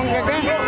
con kìa